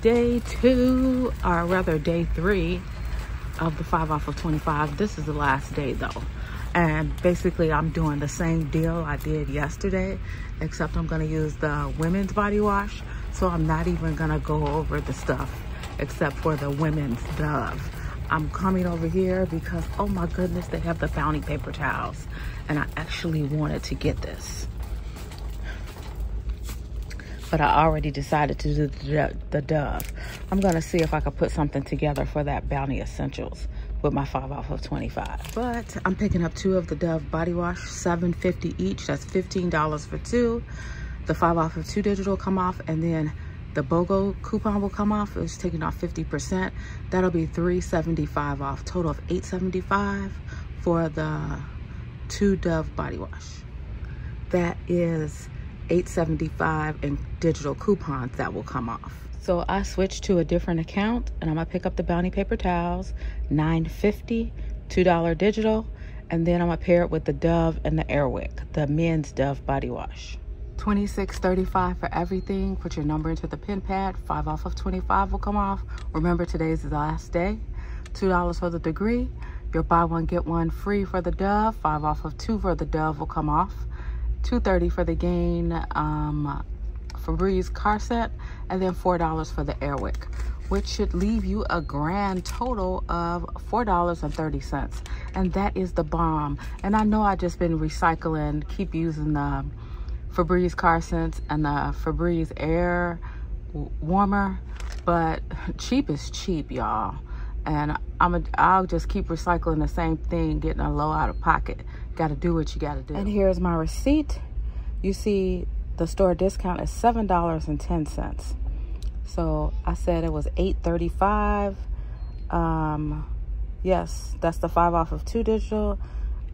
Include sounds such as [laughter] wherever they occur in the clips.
day two, or rather day three of the five off of 25. This is the last day though. And basically I'm doing the same deal I did yesterday, except I'm gonna use the women's body wash. So I'm not even gonna go over the stuff except for the women's Dove. I'm coming over here because, oh my goodness, they have the Bounty paper towels. And I actually wanted to get this. But I already decided to do the, the Dove. I'm gonna see if I could put something together for that Bounty Essentials with my five off of 25. But I'm picking up two of the Dove body wash, 7.50 each. That's $15 for two. The five off of two digital come off and then the BOGO coupon will come off. It's taking off 50%. That'll be 375 off, total of 875 for the two Dove body wash. That is 875 in digital coupons that will come off. So I switched to a different account and I'm gonna pick up the Bounty paper towels, 950, $2 digital, and then I'm gonna pair it with the Dove and the Airwick, the men's Dove body wash. 26.35 for everything. Put your number into the pin pad. Five off of 25 will come off. Remember, today's the last day. $2 for the degree. Your buy one, get one free for the Dove. Five off of two for the Dove will come off. 230 for the Gain um, Febreze car set. And then $4 for the Airwick which should leave you a grand total of $4.30. And that is the bomb. And I know I've just been recycling, keep using the Febreze car scents and the Febreze air warmer, but cheap is cheap, y'all. And I'm a, I'll just keep recycling the same thing, getting a low out of pocket. Got to do what you got to do. And here's my receipt. You see the store discount is $7.10. So I said it was $8.35. Um, yes, that's the five off of two digital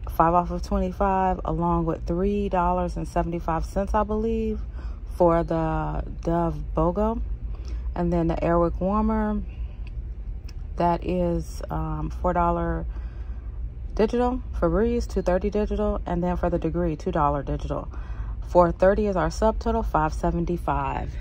five off of 25 along with three dollars and 75 cents i believe for the dove bogo and then the airwick warmer that is um, four dollar digital Febreze 230 digital and then for the degree two dollar digital. 430 is our subtotal 575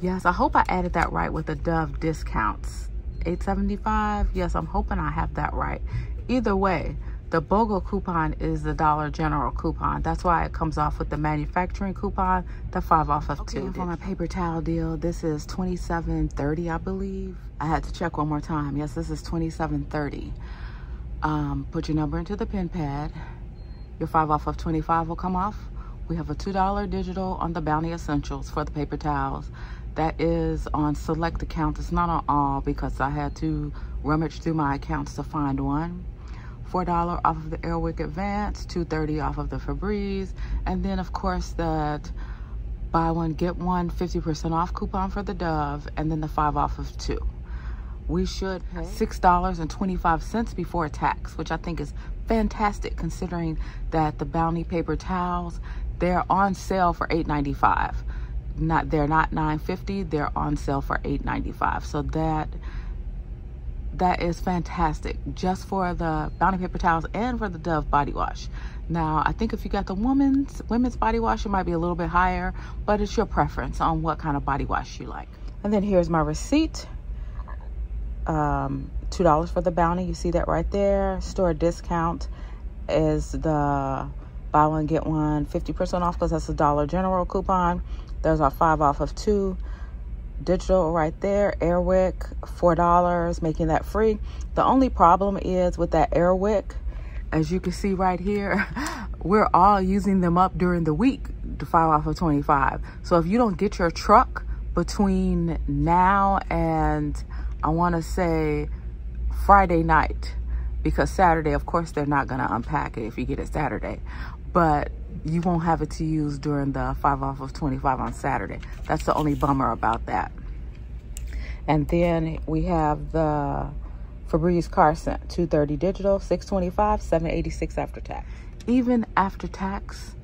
yes i hope i added that right with the dove discounts. 875 yes i'm hoping i have that right. Either way the BOGO coupon is the Dollar General coupon. That's why it comes off with the manufacturing coupon, the five off of okay, two. For my paper towel deal, this is twenty-seven thirty, I believe. I had to check one more time. Yes, this is twenty-seven thirty. Um, put your number into the pin pad. Your five off of 25 will come off. We have a $2 digital on the Bounty Essentials for the paper towels. That is on select accounts. It's not on all because I had to rummage through my accounts to find one. $4 off of the Airwick Advance, $2.30 off of the Febreze, and then of course that buy one, get one 50% off coupon for the Dove, and then the five off of two. We should pay $6.25 before tax, which I think is fantastic considering that the Bounty paper towels, they're on sale for $8.95. Not they're not $9.50, they're on sale for $8.95. So that that is fantastic just for the bounty paper towels and for the dove body wash. Now i think if you got the women's women's body wash it might be a little bit higher but it's your preference on what kind of body wash you like. And then here's my receipt. Um, two dollars for the bounty. You see that right there? Store discount is the buy one get one 50 percent off because that's a dollar general coupon. There's our five off of two digital right there airwick four dollars making that free. The only problem is with that airwick as you can see right here [laughs] we're all using them up during the week to file off of 25 so if you don't get your truck between now and i want to say friday night because saturday of course they're not going to unpack it if you get it saturday. But you won't have it to use during the 5 off of 25 on Saturday. That's the only bummer about that. And then we have the Febreze car scent, 230 digital, 625, 786 after tax. Even after tax,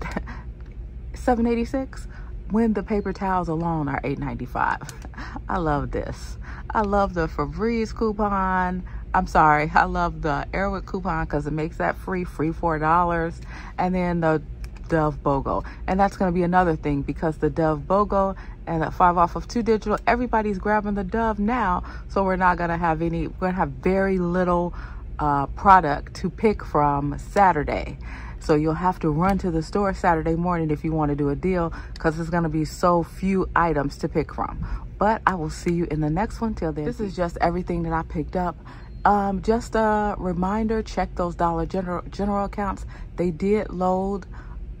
[laughs] 786 when the paper towels alone are 895. [laughs] I love this. I love the Febreze coupon. I'm sorry, I love the Airwick coupon because it makes that free, free $4. And then the Dove BOGO. And that's going to be another thing because the Dove BOGO and the 5 off of 2 digital, everybody's grabbing the Dove now. So we're not going to have any, we're going to have very little uh, product to pick from Saturday. So you'll have to run to the store Saturday morning if you want to do a deal because there's going to be so few items to pick from. But I will see you in the next one. Till then, this is just everything that I picked up. Um, just a reminder, check those Dollar General, General accounts. They did load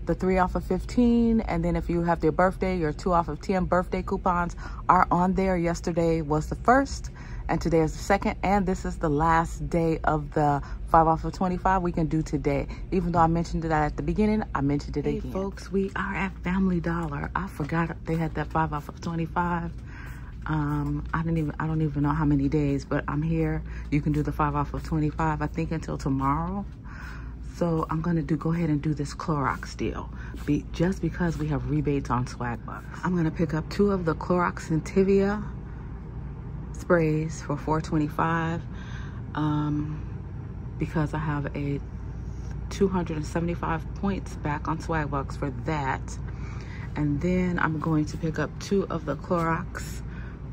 the three off of 15 and then if you have their birthday your two off of 10 birthday coupons are on there. Yesterday was the first and today is the second and this is the last day of the five off of 25 we can do today. Even though i mentioned that at the beginning i mentioned it hey again. folks we are at family dollar. I forgot they had that five off of 25 um i didn't even i don't even know how many days but i'm here. You can do the five off of 25 i think until tomorrow. So i'm gonna do go ahead and do this Clorox deal. Be, just because we have rebates on Swagbucks. i'm gonna pick up two of the Clorox Scentiva sprays for 425 um because i have a 275 points back on Swagbucks for that. And then i'm going to pick up two of the Clorox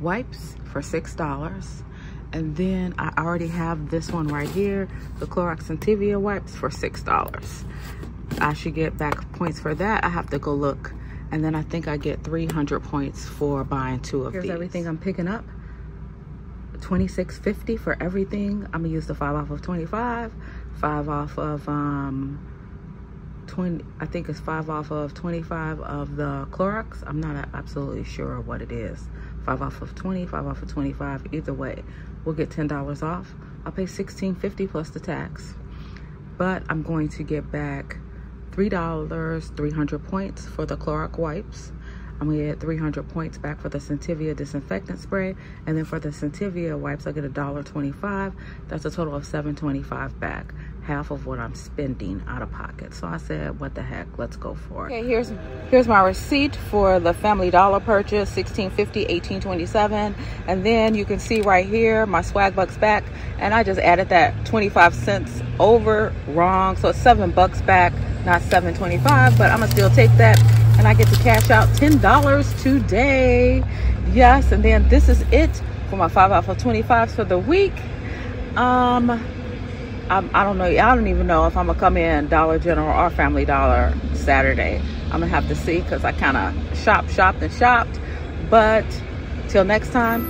wipes for six dollars. And then I already have this one right here the Clorox Scentiva wipes for six dollars. I should get back points for that. I have to go look. And then I think I get 300 points for buying two of Here's these. everything I'm picking up. 26.50 for everything. I'm gonna use the five off of 25 five off of um 20 I think it's five off of 25 of the Clorox. I'm not absolutely sure what it is five off of 20 five off of 25 either way we'll get ten dollars off. I'll pay 16.50 plus the tax. But I'm going to get back three dollars 300 points for the Clorox wipes I'm gonna get 300 points back for the Scentiva disinfectant spray. And then for the Scentiva wipes, I get a dollar 25. That's a total of 725 back half of what I'm spending out of pocket. So I said, what the heck, let's go for it. Okay, here's here's my receipt for the Family Dollar purchase, 1650, 1827. And then you can see right here, my swag bucks back. And I just added that 25 cents over wrong. So it's seven bucks back, not 725, but I'm gonna still take that. And I get to cash out $10 today. Yes, and then this is it for my five out of 25s for the week. Um, I, I don't know. I don't even know if I'm gonna come in Dollar General or Family Dollar Saturday. I'm gonna have to see because I kind of shop, shopped, and shopped. But till next time,